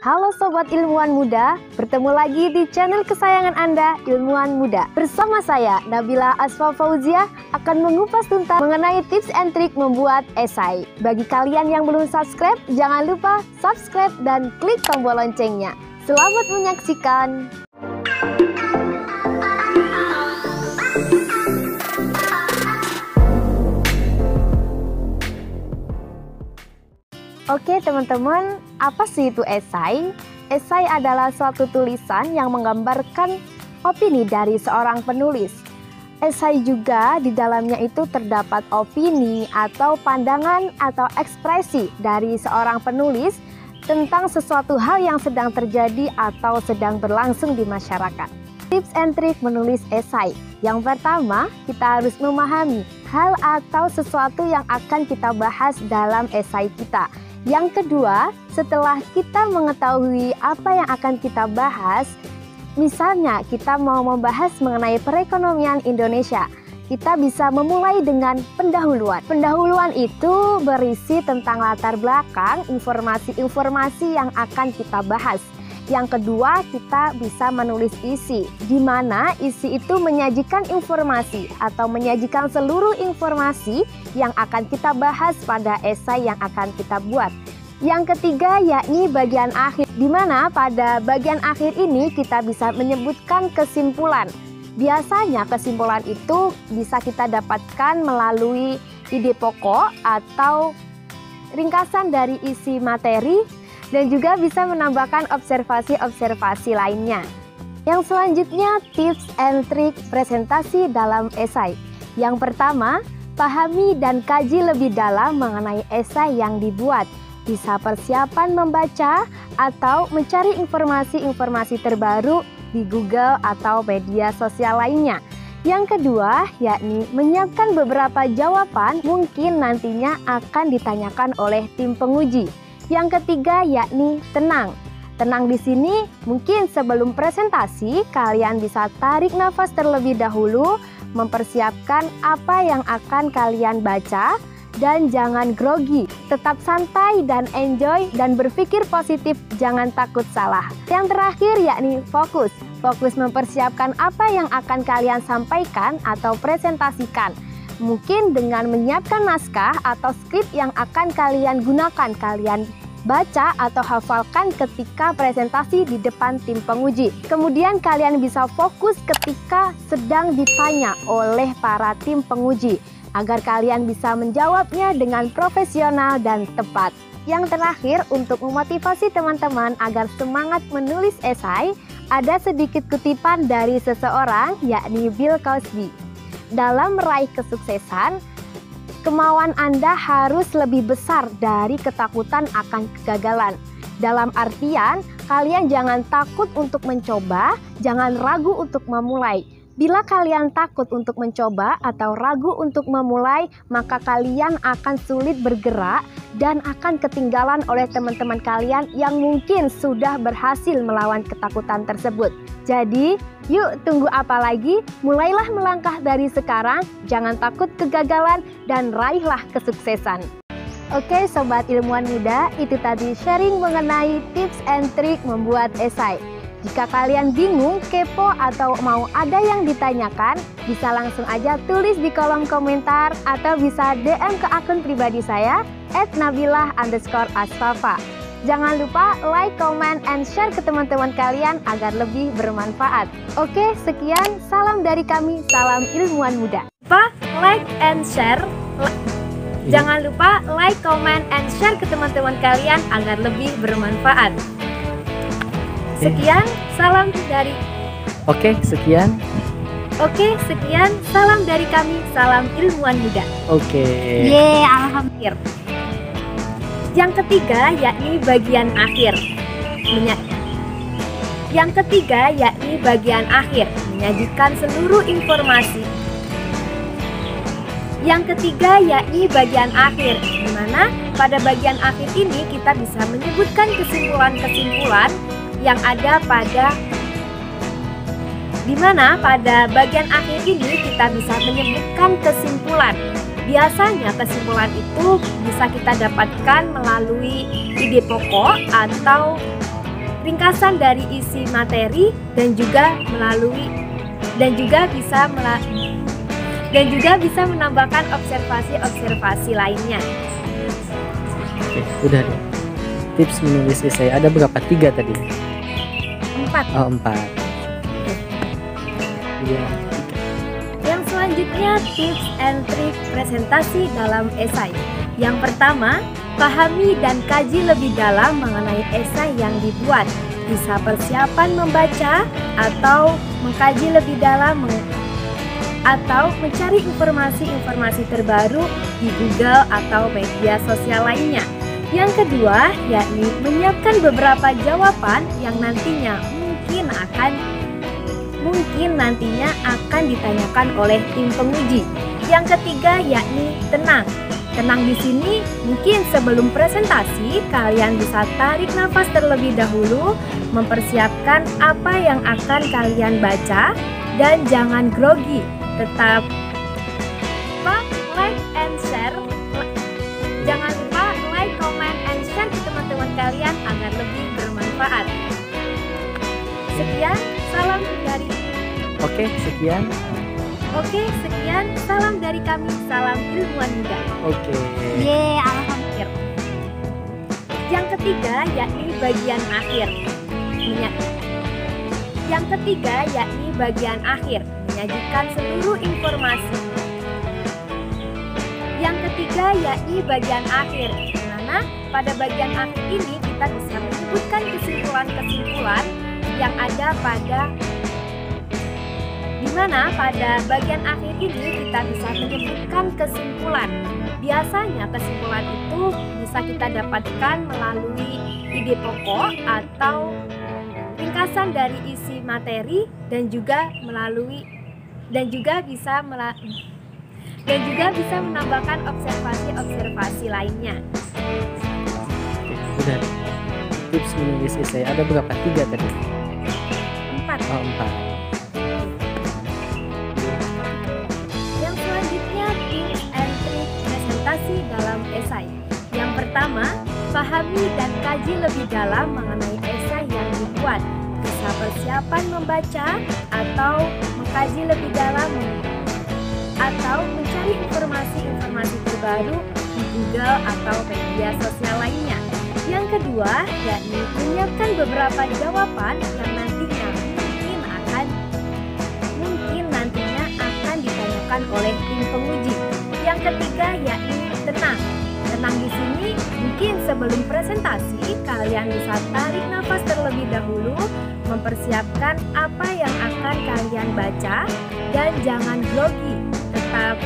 Halo Sobat Ilmuwan Muda, bertemu lagi di channel kesayangan Anda, Ilmuwan Muda. Bersama saya, Nabila Asfa Fauzia, akan mengupas tuntas mengenai tips and trik membuat esai. Bagi kalian yang belum subscribe, jangan lupa subscribe dan klik tombol loncengnya. Selamat menyaksikan! Oke teman-teman, apa sih itu esai? Esai adalah suatu tulisan yang menggambarkan opini dari seorang penulis. Esai juga di dalamnya itu terdapat opini atau pandangan atau ekspresi dari seorang penulis tentang sesuatu hal yang sedang terjadi atau sedang berlangsung di masyarakat. Tips and trik menulis esai. Yang pertama, kita harus memahami hal atau sesuatu yang akan kita bahas dalam esai kita. Yang kedua, setelah kita mengetahui apa yang akan kita bahas, misalnya kita mau membahas mengenai perekonomian Indonesia, kita bisa memulai dengan pendahuluan. Pendahuluan itu berisi tentang latar belakang, informasi-informasi yang akan kita bahas. Yang kedua, kita bisa menulis isi, di mana isi itu menyajikan informasi atau menyajikan seluruh informasi yang akan kita bahas pada esai yang akan kita buat. Yang ketiga yakni bagian akhir, di mana pada bagian akhir ini kita bisa menyebutkan kesimpulan. Biasanya kesimpulan itu bisa kita dapatkan melalui ide pokok atau ringkasan dari isi materi dan juga bisa menambahkan observasi-observasi lainnya. Yang selanjutnya tips and trick presentasi dalam esai. Yang pertama, pahami dan kaji lebih dalam mengenai esai yang dibuat. Bisa persiapan membaca atau mencari informasi-informasi terbaru di Google atau media sosial lainnya. Yang kedua, yakni menyiapkan beberapa jawaban mungkin nantinya akan ditanyakan oleh tim penguji. Yang ketiga yakni tenang. Tenang di sini mungkin sebelum presentasi kalian bisa tarik nafas terlebih dahulu, mempersiapkan apa yang akan kalian baca dan jangan grogi. Tetap santai dan enjoy dan berpikir positif, jangan takut salah. Yang terakhir yakni fokus. Fokus mempersiapkan apa yang akan kalian sampaikan atau presentasikan. Mungkin dengan menyiapkan naskah atau skrip yang akan kalian gunakan, kalian baca atau hafalkan ketika presentasi di depan tim penguji. Kemudian kalian bisa fokus ketika sedang ditanya oleh para tim penguji agar kalian bisa menjawabnya dengan profesional dan tepat. Yang terakhir, untuk memotivasi teman-teman agar semangat menulis esai, ada sedikit kutipan dari seseorang yakni Bill Cosby dalam meraih kesuksesan, kemauan Anda harus lebih besar dari ketakutan akan kegagalan. Dalam artian, kalian jangan takut untuk mencoba, jangan ragu untuk memulai. Bila kalian takut untuk mencoba atau ragu untuk memulai, maka kalian akan sulit bergerak dan akan ketinggalan oleh teman-teman kalian yang mungkin sudah berhasil melawan ketakutan tersebut. Jadi, yuk tunggu apa lagi? Mulailah melangkah dari sekarang, jangan takut kegagalan dan raihlah kesuksesan. Oke sobat ilmuwan muda, itu tadi sharing mengenai tips and trik membuat esai. Jika kalian bingung, kepo, atau mau ada yang ditanyakan, bisa langsung aja tulis di kolom komentar atau bisa DM ke akun pribadi saya, at nabilah underscore asfafa. Jangan lupa like, comment, and share ke teman-teman kalian agar lebih bermanfaat. Oke, sekian. Salam dari kami, salam ilmuwan muda. Lupa like and share. Jangan lupa like, comment, and share ke teman-teman kalian agar lebih bermanfaat. Sekian, salam dari Oke, sekian. Oke, sekian salam dari kami, salam ilmuwan muda. Oke. Ye, alhamdulillah. Yang ketiga yakni bagian akhir. Menya Yang ketiga yakni bagian akhir, menyajikan seluruh informasi. Yang ketiga yakni bagian akhir, di mana pada bagian akhir ini kita bisa menyebutkan kesimpulan-kesimpulan yang ada pada di mana pada bagian akhir ini kita bisa menyebutkan kesimpulan. Biasanya kesimpulan itu bisa kita dapatkan melalui ide pokok atau ringkasan dari isi materi dan juga melalui dan juga bisa melalui dan juga bisa menambahkan observasi-observasi lainnya. Oke, udah deh. Tips menulis esai ada berapa? Tiga tadi? Empat. Oh, empat. Iya. Yang selanjutnya tips and trick presentasi dalam esai. Yang pertama, pahami dan kaji lebih dalam mengenai esai yang dibuat. Bisa persiapan membaca atau mengkaji lebih dalam meng atau mencari informasi-informasi terbaru di Google atau media sosial lainnya. Yang kedua, yakni menyiapkan beberapa jawaban yang nantinya mungkin akan mungkin nantinya akan ditanyakan oleh tim penguji. Yang ketiga, yakni tenang. Tenang di sini mungkin sebelum presentasi kalian bisa tarik nafas terlebih dahulu, mempersiapkan apa yang akan kalian baca dan jangan grogi tetap like and share jangan bermanfaat sekian salam dari Oke, sekian. oke sekian salam dari kami salam ilmuwan muda Oke. Ye, alhamdulillah. Yang ketiga yakni bagian akhir. Yang ketiga yakni bagian akhir, menyajikan seluruh informasi. Yang ketiga yakni bagian akhir, di mana pada bagian akhir ini kita bisa menyebutkan kesimpulan-kesimpulan yang ada pada di mana pada bagian akhir ini kita bisa menyebutkan kesimpulan. Biasanya kesimpulan itu bisa kita dapatkan melalui ide pokok atau ringkasan dari isi materi dan juga melalui dan juga bisa dan juga bisa menambahkan observasi-observasi lainnya. Oke, udah. Tips menulis esai ada berapa? Tiga tadi? Empat. Oh, empat. Yang selanjutnya tips and presentasi dalam esai. Yang pertama, pahami dan kaji lebih dalam mengenai esai yang dibuat. Bisa persiapan membaca atau mengkaji lebih dalam atau mencari informasi-informasi terbaru di Google atau media sosial lainnya. Yang kedua, yakni menyiapkan beberapa jawaban yang nantinya mungkin akan mungkin nantinya akan ditanyakan oleh tim penguji. Yang ketiga yakni tenang. Tenang di sini mungkin sebelum presentasi kalian bisa tarik nafas terlebih dahulu, mempersiapkan apa yang akan kalian baca dan jangan grogi. Tetap